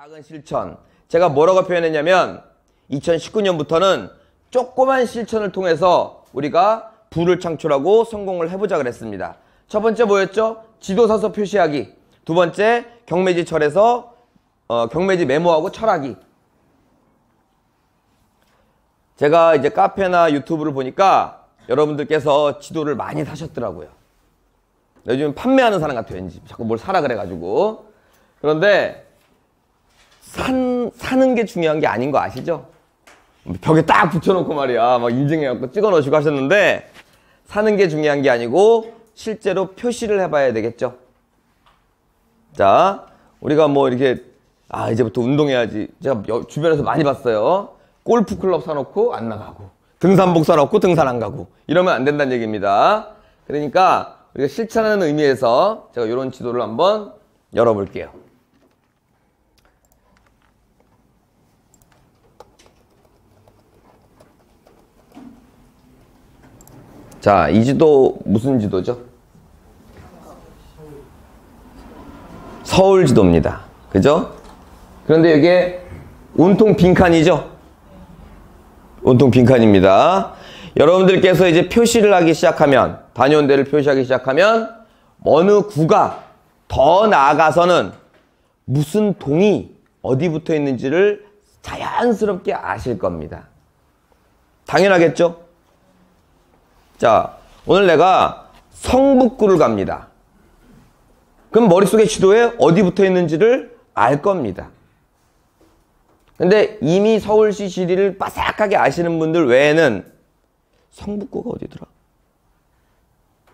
작은 실천. 제가 뭐라고 표현했냐면 2019년부터는 조그만 실천을 통해서 우리가 부를 창출하고 성공을 해보자 그랬습니다. 첫 번째 뭐였죠? 지도 사서 표시하기. 두 번째 경매지 철에서 어, 경매지 메모하고 철하기. 제가 이제 카페나 유튜브를 보니까 여러분들께서 지도를 많이 사셨더라고요. 요즘 판매하는 사람 같아요. 왠지 자꾸 뭘 사라 그래가지고. 그런데 산, 사는 게 중요한 게 아닌 거 아시죠? 벽에 딱 붙여놓고 말이야. 막 인증해갖고 찍어 놓으시고 하셨는데 사는 게 중요한 게 아니고 실제로 표시를 해봐야 되겠죠. 자, 우리가 뭐 이렇게 아 이제부터 운동해야지. 제가 여- 주변에서 많이 봤어요. 골프 클럽 사놓고 안 나가고 등산복 사놓고 등산 안 가고 이러면 안 된다는 얘기입니다. 그러니까 우리가 실천하는 의미에서 제가 이런 지도를 한번 열어볼게요. 자, 이 지도 무슨 지도죠? 서울 지도입니다. 그죠? 그런데 이게 온통 빈칸이죠? 온통 빈칸입니다. 여러분들께서 이제 표시를 하기 시작하면, 다녀온 데를 표시하기 시작하면, 어느 구가 더 나아가서는 무슨 동이 어디 붙어 있는지를 자연스럽게 아실 겁니다. 당연하겠죠? 자, 오늘 내가 성북구를 갑니다. 그럼 머릿속에 지도에 어디 붙어 있는지를 알 겁니다. 근데 이미 서울시 지리를 빠삭하게 아시는 분들 외에는 성북구가 어디더라?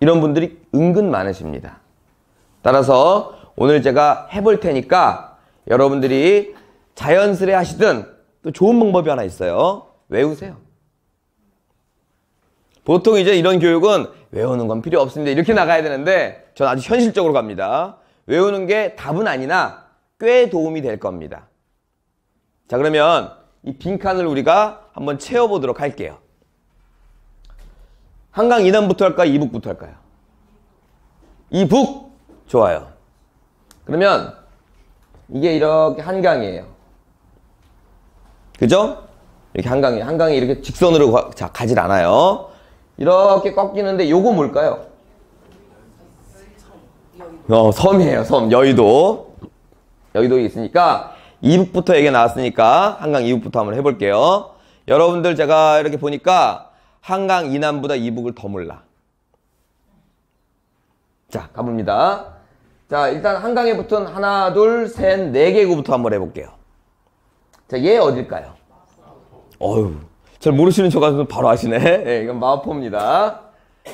이런 분들이 은근 많으십니다. 따라서 오늘 제가 해볼 테니까 여러분들이 자연스레 하시든 또 좋은 방법이 하나 있어요. 외우세요. 보통 이제 이런 교육은 외우는 건 필요 없습니다. 이렇게 나가야 되는데 전 아주 현실적으로 갑니다. 외우는 게 답은 아니나 꽤 도움이 될 겁니다. 자, 그러면 이 빈칸을 우리가 한번 채워보도록 할게요. 한강 이남부터 할까요? 이북부터 할까요? 이북! 좋아요. 그러면 이게 이렇게 한강이에요. 그죠? 이렇게 한강이, 한강이 이렇게 직선으로 가, 자, 가질 않아요. 이렇게 꺾이는데 요거 뭘까요? 어, 섬이에요, 섬. 여의도. 여의도에 있으니까 이북부터 얘기 나왔으니까 한강 이북부터 한번 해볼게요. 여러분들 제가 이렇게 보니까 한강 이남보다 이북을 더 몰라. 자, 가봅니다. 자, 일단 한강에 붙은 하나, 둘, 셋, 네 개 구부터 한번 해볼게요. 자, 얘 어딜까요? 어휴, 잘 모르시는 저 가서 바로 아시네. 예, 이건 마포입니다.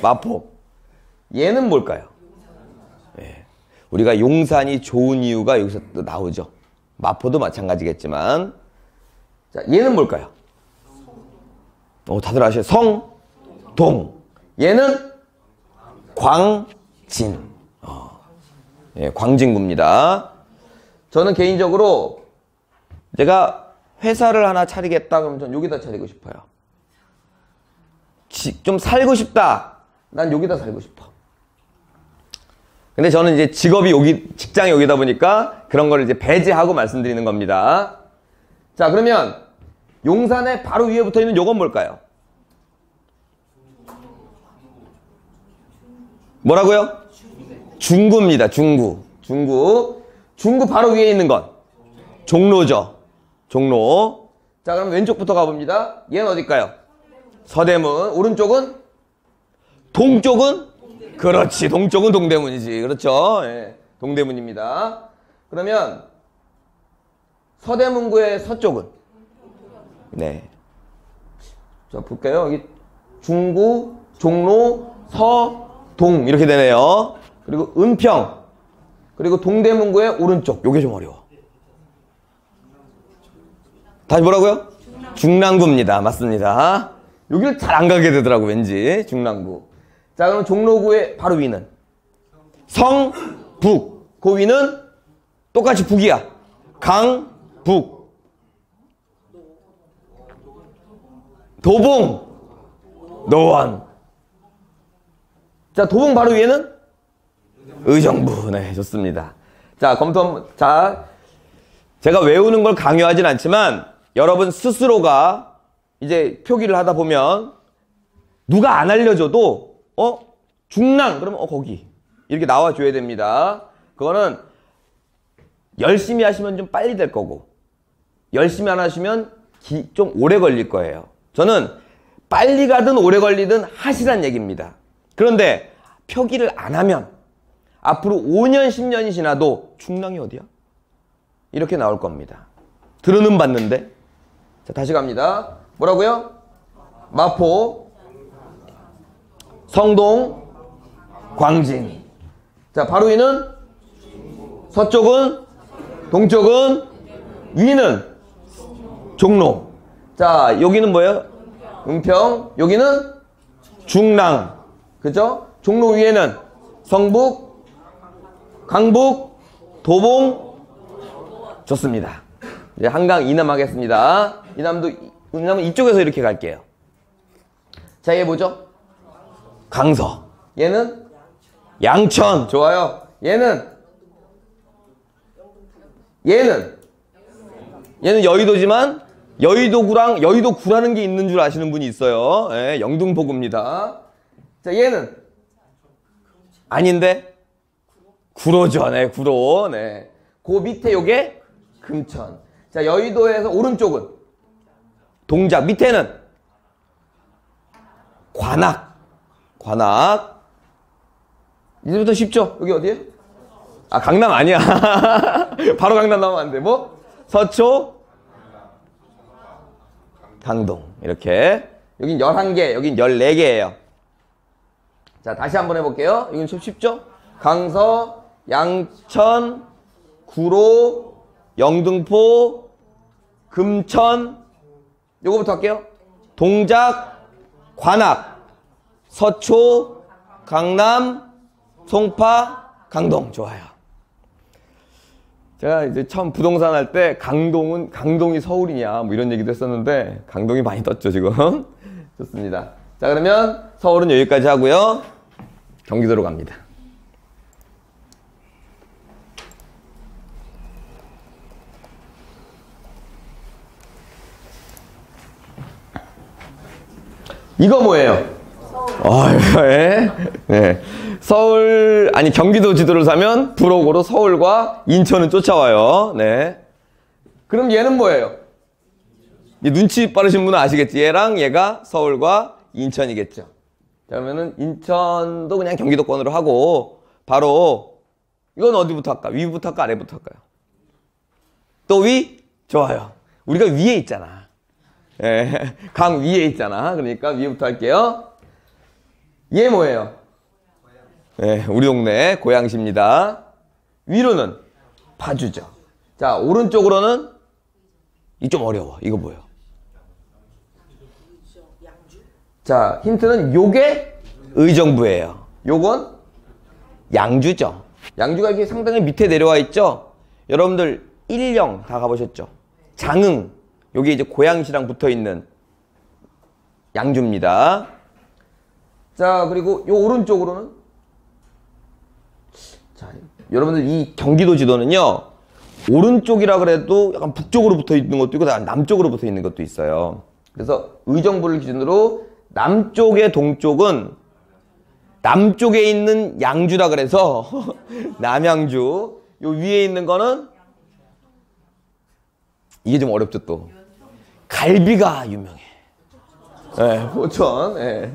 마포. 얘는 뭘까요? 예, 우리가 용산이 좋은 이유가 여기서 또 나오죠. 마포도 마찬가지겠지만. 자, 얘는 뭘까요? 어, 다들 아시죠? 성, 동. 얘는 광진. 어, 예, 광진구입니다. 저는 개인적으로 제가 회사를 하나 차리겠다 그러면 전 여기다 차리고 싶어요. 지- 좀 살고 싶다. 난 여기다 살고 싶어. 근데 저는 이제 직업이 여기, 직장이 여기다 보니까 그런 거를 이제 배제하고 말씀드리는 겁니다. 자, 그러면 용산의 바로 위에 붙어 있는 요건 뭘까요? 뭐라고요? 중구입니다. 중구. 중구. 중구 바로 위에 있는 건 종로죠. 종로. 자, 그럼 왼쪽부터 가봅니다. 얘는 어딜까요? 서대문. 오른쪽은? 동쪽은? 그렇지. 동쪽은 동대문이지. 그렇죠. 예. 동대문입니다. 그러면 서대문구의 서쪽은? 네. 자, 볼까요? 여기 중구, 종로, 서, 동 이렇게 되네요. 그리고 은평. 그리고 동대문구의 오른쪽. 요게 좀 어려워. 다시 뭐라고요? 중랑구 입니다. 맞습니다. 여기를 잘 안 가게 되더라고 왠지 중랑구. 자 그럼 종로구의 바로 위는 성북. 그 위는 똑같이 북이야. 강북. 도봉. 노원. 자 도봉 바로 위에는 의정부. 네 좋습니다. 자 검토 한번- 자 제가 외우는 걸 강요하진 않지만 여러분 스스로가 이제 표기를 하다 보면 누가 안 알려줘도 어 중랑 그러면 어 거기 이렇게 나와줘야 됩니다. 그거는 열심히 하시면 좀 빨리 될 거고 열심히 안 하시면 기, 좀 오래 걸릴 거예요. 저는 빨리 가든 오래 걸리든 하시란 얘기입니다. 그런데 표기를 안 하면 앞으로 5년, 10년이 지나도 중랑이 어디야? 이렇게 나올 겁니다. 들어는 봤는데. 자, 다시 갑니다. 뭐라고요? 마포, 성동, 광진. 자, 바로 위는 서쪽은, 동쪽은, 위는 종로. 자, 여기는 뭐예요? 은평. 여기는 중랑. 그죠? 종로 위에는 성북, 강북, 도봉. 좋습니다. 이제 한강 이남 하겠습니다. 이남도, 이남은 이쪽에서 이렇게 갈게요. 자, 얘 뭐죠? 강서. 얘는 양천. 좋아요. 얘는 얘는 얘는 여의도지만 여의도구랑 여의도구라는 게 있는 줄 아시는 분이 있어요. 예, 영등포구입니다. 자, 얘는 아닌데 구로죠. 네, 구로. 네. 그 밑에 요게 금천. 자, 여의도에서 오른쪽은 동작. 밑에는 관악. 관악. 이제부터 쉽죠? 여기 어디에? 아, 강남 아니야. 바로 강남 나오면 안 돼. 뭐? 서초, 강동. 이렇게. 여긴 11개, 여긴 14개예요. 자, 다시 한번 해볼게요. 이건 좀 쉽죠? 강서, 양천, 구로, 영등포, 금천, 요거부터 할게요. 동작, 관악, 서초, 강남, 송파, 강동. 좋아요. 제가 이제 처음 부동산 할 때 강동은 강동이 서울이냐 뭐 이런 얘기도 했었는데 강동이 많이 떴죠 지금 좋습니다 자 그러면 서울은 여기까지 하고요 경기도로 갑니다 이거 뭐예요? 아, 예. 네. 서울 아니 경기도 지도를 사면 부록으로 서울과 인천은 쫓아와요. 네. 그럼 얘는 뭐예요? 이 눈치 빠르신 분은 아시겠지. 얘랑 얘가 서울과 인천이겠죠. 자, 그러면은 인천도 그냥 경기도권으로 하고 바로 이건 어디부터 할까? 위부터 할까? 아래부터 할까요? 또 위? 좋아요. 우리가 위에 있잖아. 예, 강 위에 있잖아. 그러니까 위부터 할게요. 얘 뭐예요? 네, 우리 동네 고양시입니다. 위로는 파주죠. 자, 오른쪽으로는 이 좀 어려워. 이거 뭐예요? 자, 힌트는 요게 의정부예요. 요건 양주죠. 양주가 이게 상당히 밑에 내려와 있죠. 여러분들 일령 다 가보셨죠? 장흥 요게 이제 고양시랑 붙어 있는 양주입니다. 자, 그리고 요 오른쪽으로는 자, 여러분들 이 경기도 지도는요. 오른쪽이라 그래도 약간 북쪽으로 붙어 있는 것도 있고 남쪽으로 붙어 있는 것도 있어요. 그래서 의정부를 기준으로 남쪽의 동쪽은 남쪽에 있는 양주라 그래서 남양주 요 위에 있는 거는 이게 좀 어렵죠 또 갈비가 유명해 네, 포천 네.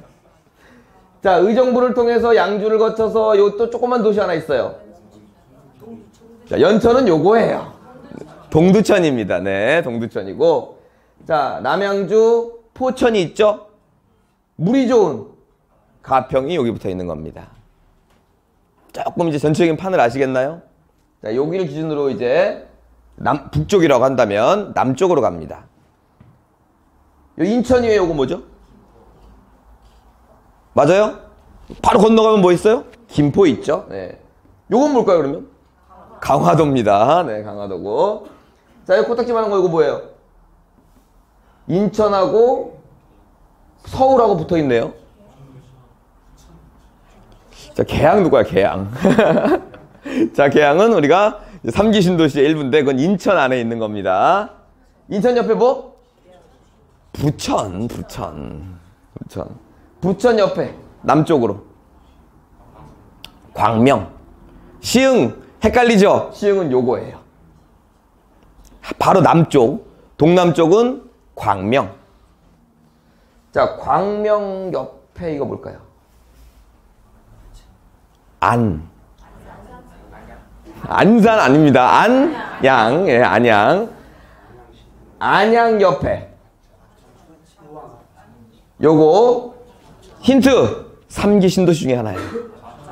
자, 의정부를 통해서 양주를 거쳐서 요또 조그만 도시 하나 있어요. 자, 연천은 요거예요. 동두천입니다. 네, 동두천이고. 자, 남양주 포천이 있죠? 물이 좋은 가평이 여기 붙어 있는 겁니다. 조금 이제 전체적인 판을 아시겠나요? 자, 여기를 기준으로 이제 남, 북쪽이라고 한다면 남쪽으로 갑니다. 요 인천이 왜 요거 뭐죠? 맞아요? 바로 건너가면 뭐 있어요? 김포 있죠? 네. 요건 뭘까요, 그러면? 강화도입니다. 네, 강화도고. 자, 이 코딱지 많은 거 이거 뭐예요? 인천하고 서울하고 붙어 있네요. 자, 개양 누구야, 개양? 자, 개양은 우리가 삼기 신도시의 일부인데 그건 인천 안에 있는 겁니다. 인천 옆에 뭐? 부천, 부천, 부천. 부천 옆에 남쪽으로. 광명. 시흥 헷갈리죠? 시흥은 요거예요. 바로 남쪽. 동남쪽은 광명. 자, 광명 옆에 이거 뭘까요? 안. 안산 아닙니다. 안 양. 예, 안양. 안양 옆에. 요거 힌트. 삼기 신도시 중에 하나예요.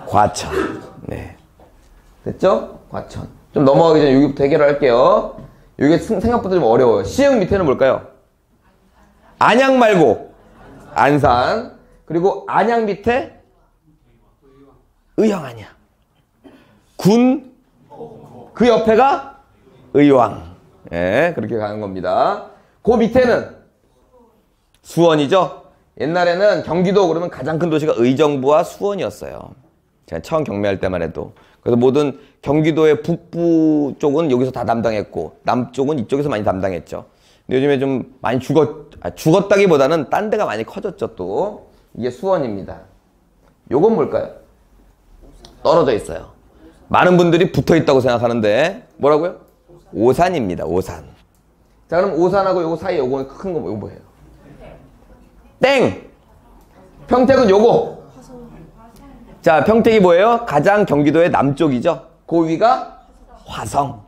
과천. 네. 됐죠? 과천. 좀 넘어가기 전에 여기부터 해결을 할게요. 이게 생각보다 좀 어려워요. 시흥 밑에는 뭘까요? 안양 말고 안산. 그리고 안양 밑에 의왕 아니야. 군, 그 옆에가 의왕. 예, 그렇게 가는 겁니다. 그 밑에는 수원이죠. 옛날에는 경기도 그러면 가장 큰 도시가 의정부와 수원이었어요. 제가 처음 경매할 때만 해도. 그래서 모든 경기도의 북부 쪽은 여기서 다 담당했고 남쪽은 이쪽에서 많이 담당했죠. 근데 요즘에 좀 많이 죽었, 아, 죽었다기보다는 딴 데가 많이 커졌죠 또. 이게 수원입니다. 요건 뭘까요? 떨어져 있어요. 많은 분들이 붙어 있다고 생각하는데 뭐라고요? 오산입니다. 오산. 자 그럼 오산하고 요거 사이에 요거 큰거 뭐예요? 땡! 평택은 요거. 자, 평택이 뭐예요? 가장 경기도의 남쪽이죠. 그 위가 화성.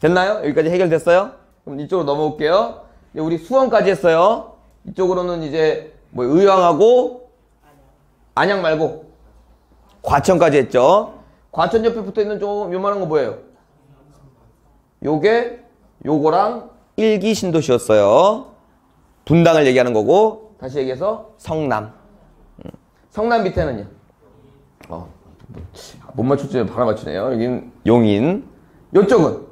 됐나요? 여기까지 해결됐어요? 그럼 이쪽으로 넘어올게요. 우리 수원까지 했어요. 이쪽으로는 이제 뭐 의왕하고 안양 말고 과천까지 했죠. 과천 옆에 붙어 있는 좀 요만한 거 뭐예요? 요게 요거랑 일기 신도시였어요. 분당을 얘기하는 거고 다시 얘기해서 성남. 음. 성남 밑에는요. 어, 못 맞췄지 바로 맞추네요. 여긴 용인. 요쪽은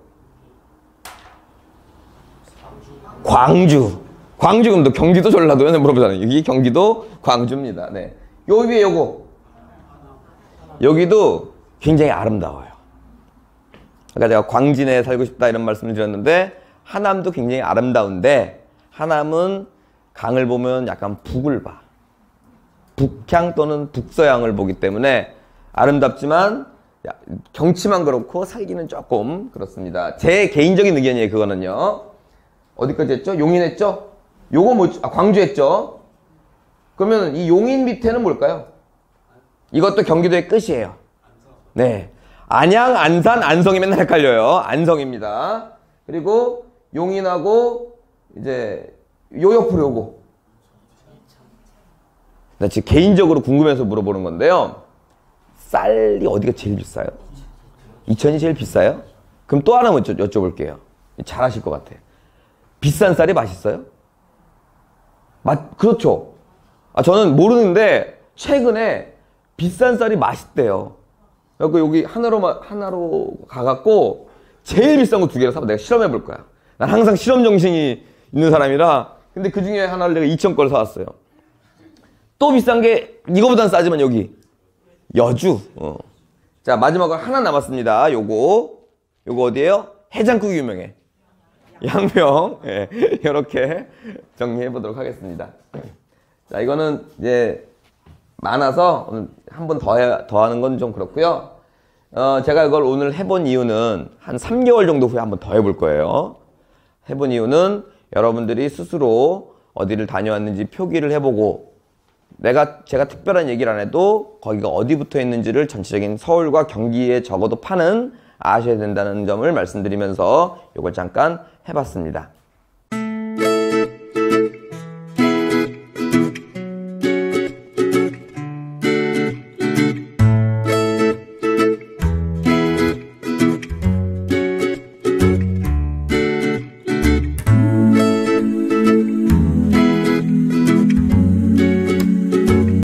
광주. 광주 그럼 또 경기도 전라도요? 물어보잖아요. 여기 경기도 광주입니다. 네. 요 위에 요거. 여기도 굉장히 아름다워요. 아까 제가 광진에 살고 싶다 이런 말씀을 드렸는데 하남도 굉장히 아름다운데 하남은 강을 보면 약간 북을 봐. 북향 또는 북서향을 보기 때문에 아름답지만 경치만 그렇고 살기는 조금 그렇습니다. 제 개인적인 의견이에요. 그거는요. 어디까지 했죠? 용인 했죠? 요거 뭐, 아, 광주 했죠? 그러면 이 용인 밑에는 뭘까요? 이것도 경기도의 끝이에요. 네. 안양, 안산, 안성이 맨날 헷갈려요. 안성입니다. 그리고 용인하고 이제 요 옆으로 요거. 나 지금 개인적으로 궁금해서 물어보는 건데요. 쌀이 어디가 제일 비싸요? 이천이 제일 비싸요? 그럼 또 하나 여쭤, 여쭤볼게요. 잘 아실 것 같아. 비싼 쌀이 맛있어요? 맛, 그렇죠. 아, 저는 모르는데, 최근에 비싼 쌀이 맛있대요. 그래서 여기 하나로만, 하나로 가갖고, 제일 비싼 거 두 개를 사서 내가 실험해 볼 거야. 난 항상 실험 정신이 있는 사람이라, 근데 그 중에 하나를 내가 2천 걸 사왔어요. 또 비싼 게, 이거보단 싸지만 여기. 여주. 어. 자, 마지막으로 하나 남았습니다. 요거. 요거 어디에요? 해장국이 유명해. 양명. 예, 이렇게 정리해 보도록 하겠습니다. 자, 이거는 이제 많아서 한 번 더, 더 하는 건 좀 그렇고요. 어, 제가 이걸 오늘 해본 이유는 한 3개월 정도 후에 한번 더 해볼 거예요. 해본 이유는 여러분들이 스스로 어디를 다녀왔는지 표기를 해보고 내가 제가 특별한 얘기를 안 해도 거기가 어디 붙어 있는지를 전체적인 서울과 경기에 적어도 파는 아셔야 된다는 점을 말씀드리면서 이걸 잠깐 해봤습니다.